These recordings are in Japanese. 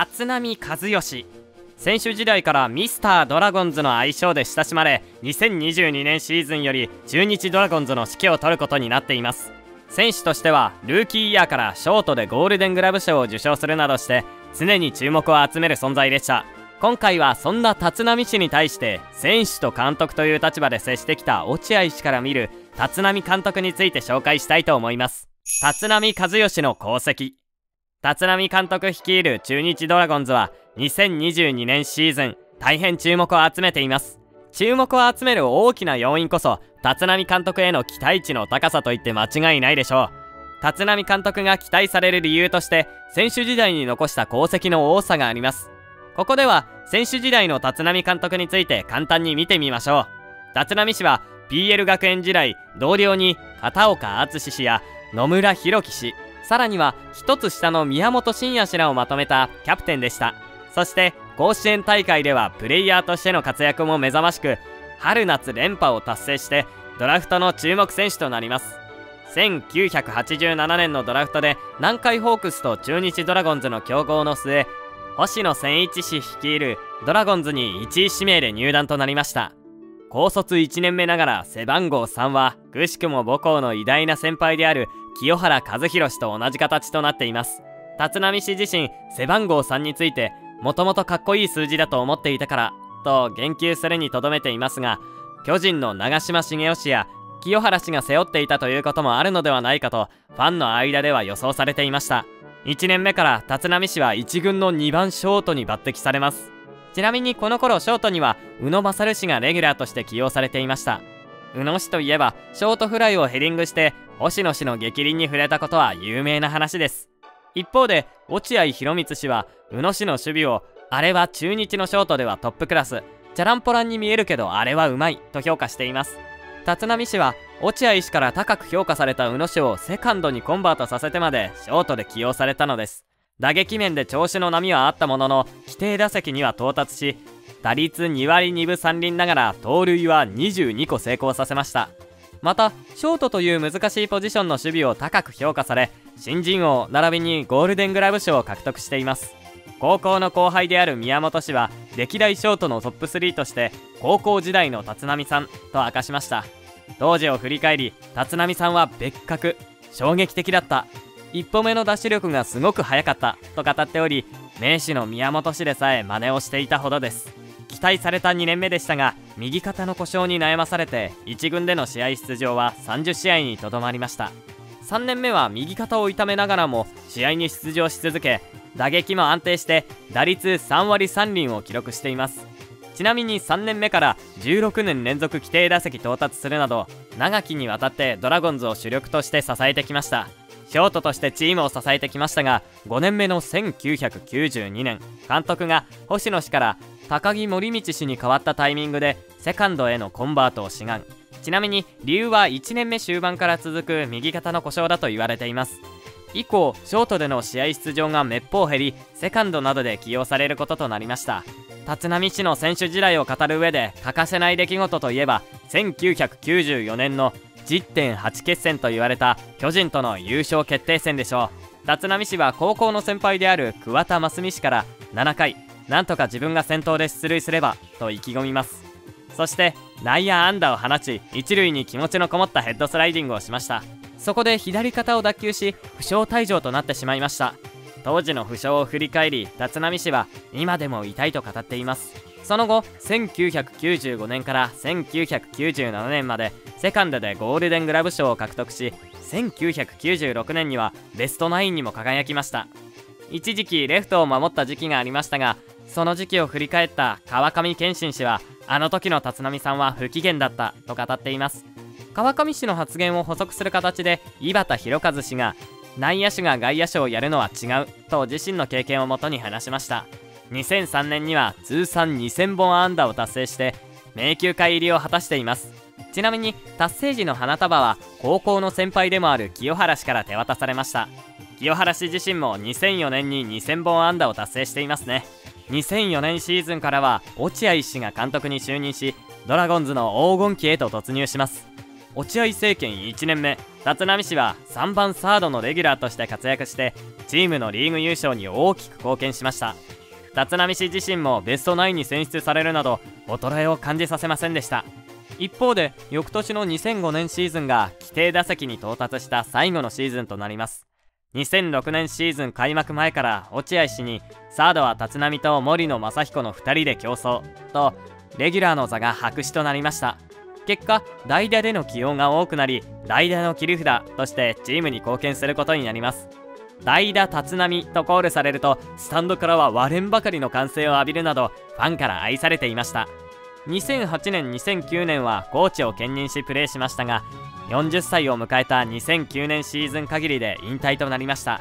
立浪和義。選手時代からミスタードラゴンズの愛称で親しまれ2022年シーズンより中日ドラゴンズの指揮を執ることになっています。選手としてはルーキーイヤーからショートでゴールデングラブ賞を受賞するなどして常に注目を集める存在でした。今回はそんな立浪氏に対して選手と監督という立場で接してきた落合氏から見る立浪監督について紹介したいと思います。立浪和義の功績。立浪監督率いる中日ドラゴンズは2022年シーズン大変注目を集めています。注目を集める大きな要因こそ立浪監督への期待値の高さと言って間違いないでしょう。立浪監督が期待される理由として選手時代に残した功績の多さがあります。ここでは選手時代の立浪監督について簡単に見てみましょう。立浪氏は PL 学園時代同僚に片岡敦氏や野村弘樹氏さらには1つ下の宮本慎也氏らをまとめたキャプテンでした。そして甲子園大会ではプレイヤーとしての活躍も目覚ましく春夏連覇を達成してドラフトの注目選手となります。1987年のドラフトで南海ホークスと中日ドラゴンズの競合の末星野千一氏率いるドラゴンズに1位指名で入団となりました。高卒1年目ながら背番号3はくしくも母校の偉大な先輩である清原和博氏と同じ形となっています。立浪氏自身背番号3についてもともとかっこいい数字だと思っていたからと言及するにとどめていますが巨人の長嶋茂雄氏や清原氏が背負っていたということもあるのではないかとファンの間では予想されていました。1年目から立浪氏は1軍の2番ショートに抜擢されます。ちなみにこの頃ショートには宇野勝氏がレギュラーとして起用されていました。宇野氏といえばショートフライをヘディングして星野氏の逆鱗に触れたことは有名な話です。一方で落合博満氏は宇野氏の守備をあれは中日のショートではトップクラスチャランポランに見えるけどあれはうまいと評価しています。立浪氏は落合氏から高く評価された宇野氏をセカンドにコンバートさせてまでショートで起用されたのです。打撃面で調子の波はあったものの規定打席には到達し打率2割2分3厘ながら盗塁は22個成功させました。またショートという難しいポジションの守備を高く評価され新人王並びにゴールデングラブ賞を獲得しています。高校の後輩である宮本氏は歴代ショートのトップ3として高校時代の立浪さんと明かしました。当時を振り返り立浪さんは別格衝撃的だった。一歩目のダッシュ力がすごく速かったと語っており名手の宮本氏でさえ真似をしていたほどです。期待された2年目でしたが右肩の故障に悩まされて1軍での試合出場は30試合にとどまりました。3年目は右肩を痛めながらも試合に出場し続け打撃も安定して打率3割3厘を記録しています。ちなみに3年目から16年連続規定打席到達するなど長きにわたってドラゴンズを主力として支えてきました。ショートとしてチームを支えてきましたが5年目の1992年監督が星野氏から高木森道氏に代わったタイミングでセカンドへのコンバートを志願。ちなみに理由は1年目終盤から続く右肩の故障だと言われています。以降ショートでの試合出場がめっぽう減りセカンドなどで起用されることとなりました。立浪氏の選手時代を語る上で欠かせない出来事といえば1994年の10.8決戦と言われた巨人との優勝決定戦でしょう。立浪氏は高校の先輩である桑田真澄氏から7回なんとか自分が先頭で出塁すればと意気込みます。そして内野安打を放ち一塁に気持ちのこもったヘッドスライディングをしました。そこで左肩を脱臼し負傷退場となってしまいました。当時の負傷を振り返り立浪氏は今でも痛いと語っています。その後1995年から1997年までセカンドでゴールデングラブ賞を獲得し1996年にはベストナインにも輝きました。一時期レフトを守った時期がありましたがその時期を振り返った川上健信氏はあの時の立浪さんは不機嫌だったと語っています。川上氏の発言を補足する形で井端弘和氏が内野手が外野手をやるのは違うと自身の経験をもとに話しました。2003年には通算2000本安打を達成して迷宮会入りを果たしています。ちなみに達成時の花束は高校の先輩でもある清原氏から手渡されました。清原氏自身も2004年に2000本安打を達成していますね。2004年シーズンからは落合氏が監督に就任しドラゴンズの黄金期へと突入します。落合政権1年目立浪氏は3番サードのレギュラーとして活躍してチームのリーグ優勝に大きく貢献しました。立浪氏自身もベストナインに選出されるなど衰えを感じさせませんでした。一方で翌年の2005年シーズンが規定打席に到達した最後のシーズンとなります。2006年シーズン開幕前から落合氏にサードは立浪と森野正彦の2人で競争とレギュラーの座が白紙となりました。結果代打での起用が多くなり代打の切り札としてチームに貢献することになります。代打立浪とコールされるとスタンドからは割れんばかりの歓声を浴びるなどファンから愛されていました。2008年2009年はコーチを兼任しプレーしましたが40歳を迎えた2009年シーズン限りで引退となりました。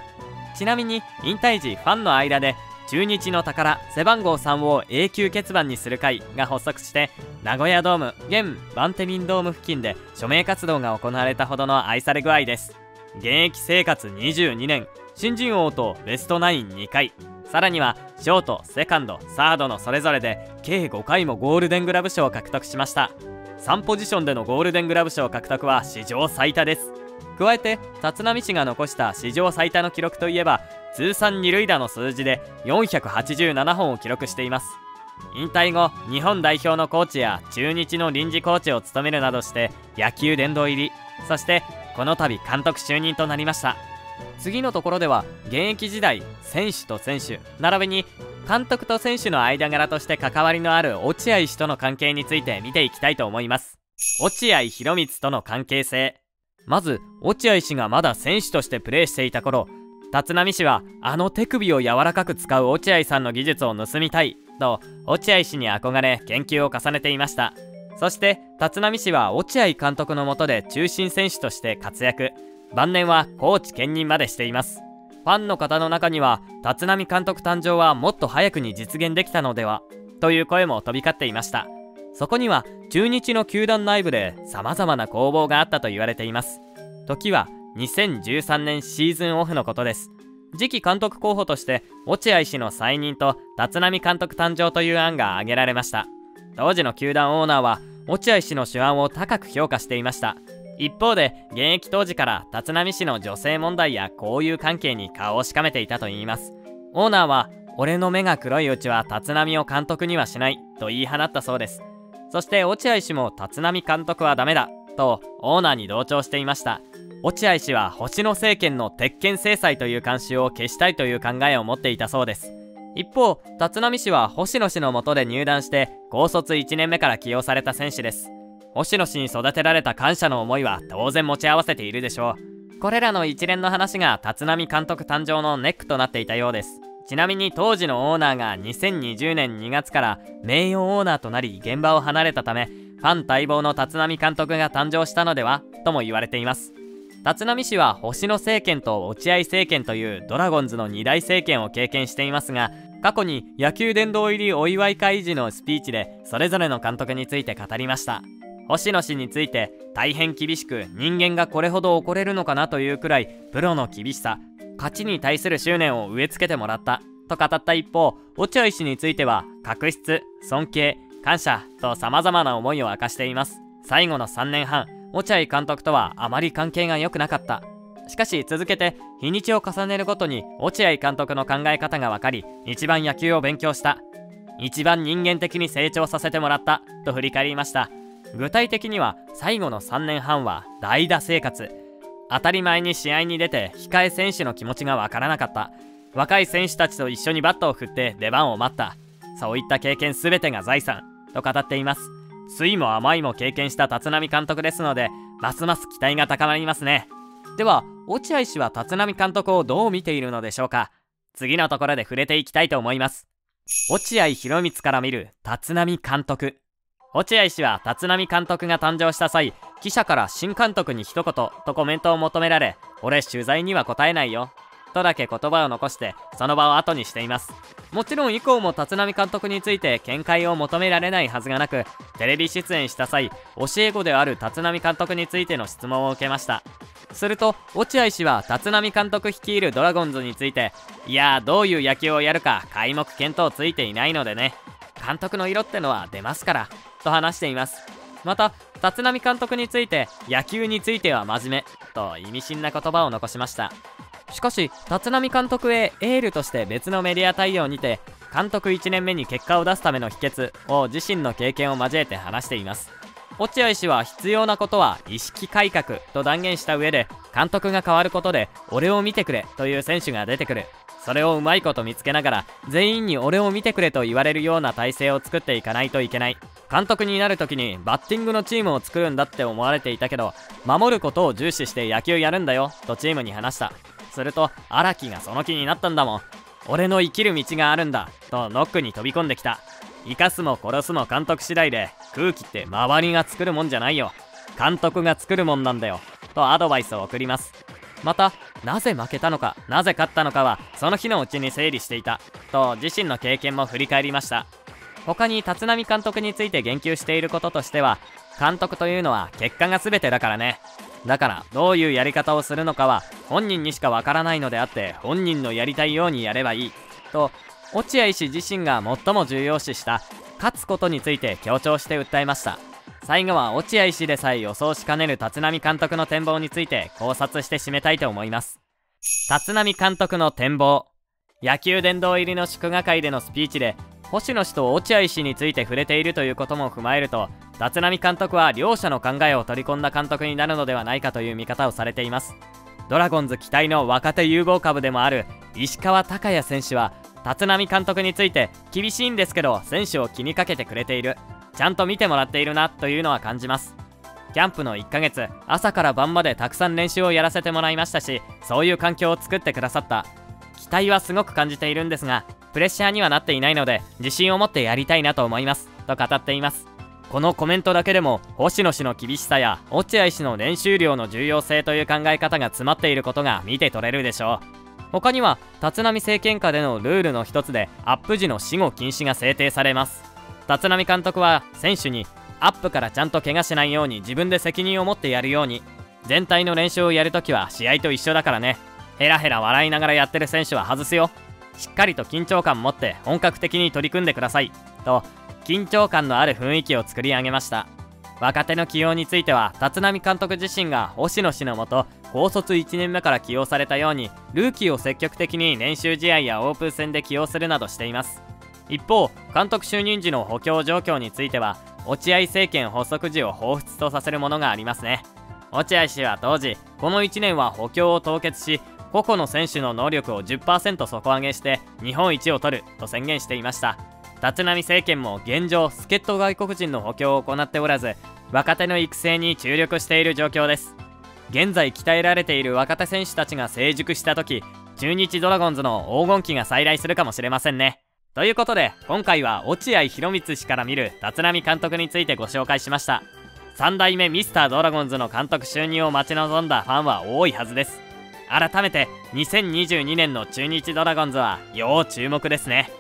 ちなみに引退時ファンの間で中日の宝背番号3を永久欠番にする会が発足して名古屋ドーム現バンテリンドーム付近で署名活動が行われたほどの愛され具合です。現役生活22年。新人王とベストナイン2回。さらにはショートセカンドサードのそれぞれで計5回もゴールデングラブ賞を獲得しました。3ポジションでのゴールデングラブ賞獲得は史上最多です。加えて立浪氏が残した史上最多の記録といえば通算二塁打の数字で487本を記録しています。引退後日本代表のコーチや中日の臨時コーチを務めるなどして野球殿堂入り。そしてこの度監督就任となりました。次のところでは現役時代選手と選手並びに監督と選手の間柄として関わりのある落合氏との関係について見ていきたいと思います。落合博満との関係性。まず落合氏がまだ選手としてプレーしていた頃立浪氏はあの手首を柔らかく使う落合さんの技術を盗みたいと落合氏に憧れ研究を重ねていました。そして立浪氏は落合監督のもとで中心選手として活躍。晩年はコーチ兼任までしています。ファンの方の中には立浪監督誕生はもっと早くに実現できたのではという声も飛び交っていました。そこには中日の球団内部で様々な攻防があったと言われています。時は2013年シーズンオフのことです。次期監督候補として落合氏の再任と立浪監督誕生という案が挙げられました。当時の球団オーナーは落合氏の手腕を高く評価していました。一方で現役当時から立浪氏の女性問題や交友関係に顔をしかめていたといいます。オーナーは俺の目が黒いうちは立浪を監督にはしないと言い放ったそうです。そして落合氏も立浪監督はダメだとオーナーに同調していました。落合氏は星野政権の鉄拳制裁という慣習を消したいという考えを持っていたそうです。一方立浪氏は星野氏の下で入団して高卒1年目から起用された選手です。星野氏に育てられた感謝の思いは当然持ち合わせているでしょう。これらの一連の話が立浪監督誕生のネックとなっていたようです。ちなみに当時のオーナーが2020年2月から名誉オーナーとなり現場を離れたためファン待望の立浪監督が誕生したのではとも言われています。立浪氏は星野政権と落合政権というドラゴンズの2大政権を経験していますが過去に野球殿堂入りお祝い会時のスピーチでそれぞれの監督について語りました。星野氏について大変厳しく人間がこれほど怒れるのかなというくらいプロの厳しさ勝ちに対する執念を植え付けてもらったと語った一方落合氏については確執尊敬感謝と様々な思いを明かしています。最後の3年半落合監督とはあまり関係が良くなかった。しかし続けて日にちを重ねるごとに落合監督の考え方が分かり一番野球を勉強した。一番人間的に成長させてもらったと振り返りました。具体的には最後の3年半は代打生活。当たり前に試合に出て控え選手の気持ちがわからなかった。若い選手たちと一緒にバットを振って出番を待った。そういった経験全てが財産。と語っています。酸いも甘いも経験した立浪監督ですのでますます期待が高まりますね。では落合氏は立浪監督をどう見ているのでしょうか。次のところで触れていきたいと思います。落合博満から見る立浪監督。落合氏は立浪監督が誕生した際記者から新監督に一言とコメントを求められ俺取材には答えないよとだけ言葉を残してその場を後にしています。もちろん以降も立浪監督について見解を求められないはずがなくテレビ出演した際教え子である立浪監督についての質問を受けました。すると落合氏は立浪監督率いるドラゴンズについていやどういう野球をやるか開目見当ついていないのでね。監督の色ってのは出ますからと話しています。また立浪監督について野球については真面目と意味深な言葉を残しました。しかし立浪監督へエールとして別のメディア対応にて監督1年目に結果を出すための秘訣を自身の経験を交えて話しています。落合氏は必要なことは意識改革と断言した上で監督が変わることで俺を見てくれという選手が出てくる。それをうまいこと見つけながら全員に俺を見てくれと言われるような体制を作っていかないといけない。監督になる時にバッティングのチームを作るんだって思われていたけど守ることを重視して野球やるんだよとチームに話した。すると荒木がその気になったんだもん。俺の生きる道があるんだとノックに飛び込んできた。生かすも殺すも監督次第で空気って周りが作るもんじゃないよ。監督が作るもんなんだよ。とアドバイスを送ります。またなぜ負けたのかなぜ勝ったのかはその日のうちに整理していたと自身の経験も振り返りました。他に立浪監督について言及していることとしては監督というのは結果が全てだからね。だからどういうやり方をするのかは本人にしかわからないのであって本人のやりたいようにやればいいと落合氏自身が最も重要視した勝つことについて強調して訴えました。最後は落合氏でさえ予想しかねる立浪監督の展望について考察して締めたいと思います。立浪監督の展望。野球殿堂入りの祝賀会でのスピーチで星野氏と落合氏について触れているということも踏まえると立浪監督は両者の考えを取り込んだ監督になるのではないかという見方をされています。ドラゴンズ期待の若手有望株でもある石川昂弥選手は立浪監督について厳しいんですけど選手を気にかけてくれている。ちゃんと見てもらっているなというのは感じます。キャンプの1ヶ月朝から晩までたくさん練習をやらせてもらいましたしそういう環境を作ってくださった。期待はすごく感じているんですがプレッシャーにはなっていないので自信を持ってやりたいなと思います。と語っています。このコメントだけでも星野氏の厳しさや落合氏の練習量の重要性という考え方が詰まっていることが見て取れるでしょう。他には立浪政権下でのルールの一つでアップ時の死後禁止が制定されます。立浪監督は選手にアップからちゃんと怪我しないように自分で責任を持ってやるように全体の練習をやるときは試合と一緒だからね。ヘラヘラ笑いながらやってる選手は外すよ。しっかりと緊張感持って本格的に取り組んでください。と緊張感のある雰囲気を作り上げました。若手の起用については立浪監督自身が星野氏のもと高卒1年目から起用されたようにルーキーを積極的に練習試合やオープン戦で起用するなどしています。一方監督就任時の補強状況については落合政権発足時を彷彿とさせるものがありますね。落合氏は当時この1年は補強を凍結し個々の選手の能力を10%底上げして日本一を取ると宣言していました。立浪政権も現状助っ人外国人の補強を行っておらず若手の育成に注力している状況です。現在鍛えられている若手選手たちが成熟した時中日ドラゴンズの黄金期が再来するかもしれませんね。ということで今回は落合博満氏から見る立浪監督についてご紹介しました。3代目ミスタードラゴンズの監督就任を待ち望んだファンは多いはずです。改めて2022年の中日ドラゴンズは要注目ですね。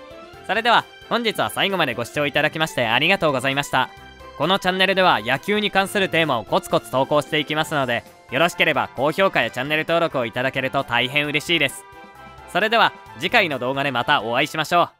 それでは本日は最後までご視聴いただきましてありがとうございました。このチャンネルでは野球に関するテーマをコツコツ投稿していきますのでよろしければ高評価やチャンネル登録をいただけると大変嬉しいです。それでは次回の動画でまたお会いしましょう。